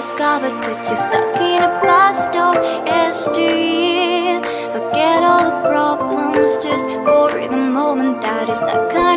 discovered that you're stuck in a blast of SDE. Forget all the problems just for the moment that is not coming.